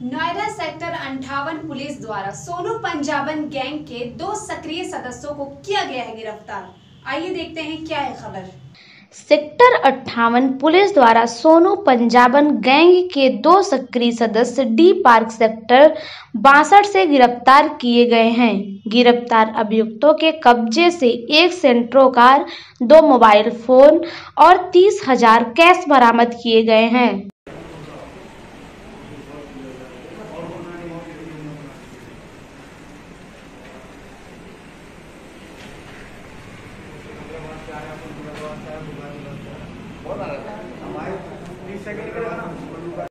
Noida sector अंठावन police द्वारा सोनू पंजाबन gang के दो सक्रिय सदस्यों को किया गया है गिरफ़्तार। आइए देखते हैं क्या है खबर। सेक्टर अट्ठावन पुलिस द्वारा सोनू पंजाबन गैंग के दो सक्रिय सदस्य डी पार्क सेक्टर बासठ से गिरफ़्तार किए गए हैं। गिरफ़्तार अभियुक्तों के कब्जे से एक सेंट्रो कार दो मोबाइल फ़ोन और तीस हज़ार कैश बरामद किए गए हैं। हमारे तीस सेकंड ना